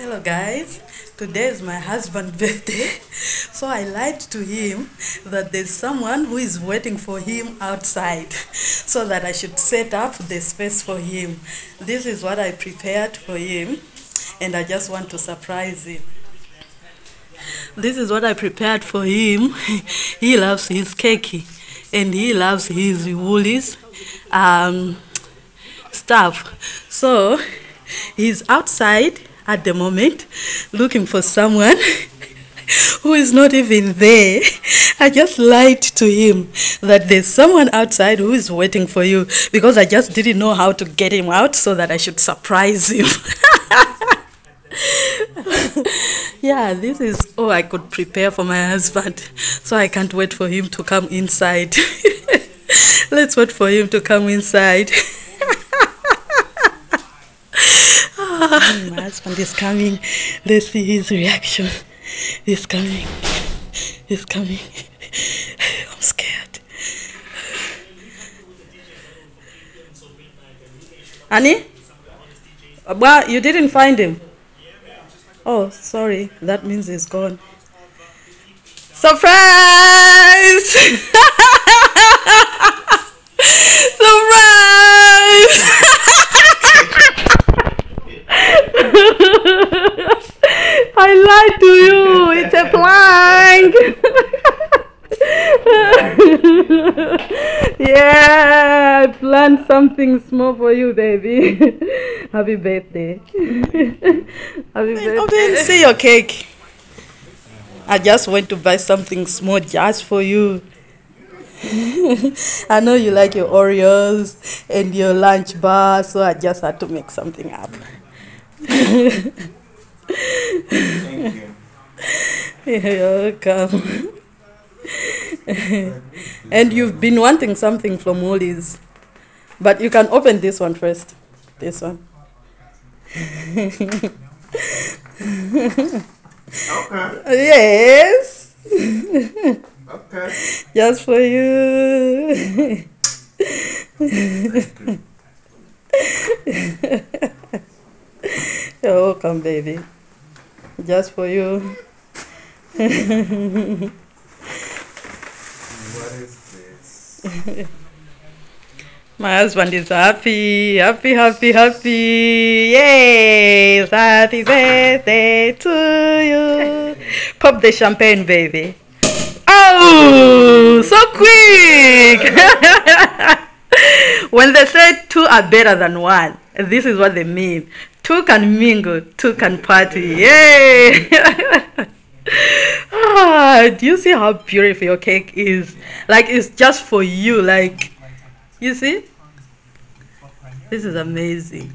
Hello guys, today is my husband's birthday. So I lied to him that there's someone who is waiting for him outside so that I should set up the space for him. This is what I prepared for him and I just want to surprise him. This is what I prepared for him. He loves his cake and he loves his woolies um, stuff. So he's outside at the moment looking for someone who is not even there. I just lied to him that there's someone outside who is waiting for you because I just didn't know how to get him out so that I should surprise him. yeah, this is all I could prepare for my husband. So I can't wait for him to come inside. Let's wait for him to come inside. My husband is coming. Let's see his reaction. He's coming. He's coming. I'm scared. Annie? Well, you didn't find him? Oh, sorry. That means he's gone. Surprise! To you. It's a prank. yeah, I planned something small for you, baby. Happy birthday. Happy birthday. didn't see your cake. I just went to buy something small just for you. I know you like your Oreos and your lunch bar, so I just had to make something up. Thank you. You're welcome. and you've been wanting something from Woolies. But you can open this one first. This one. Okay. Yes. Okay. Just for you. You're welcome, baby. Just for you. What is this? My husband is happy, happy, happy, happy. Yay! Happy birthday to you. Pop the champagne, baby. Oh, so quick! when they say two are better than one, this is what they mean. Two can mingle, two can party. Yay! ah, do you see how beautiful your cake is? Like, it's just for you. Like, you see? This is amazing.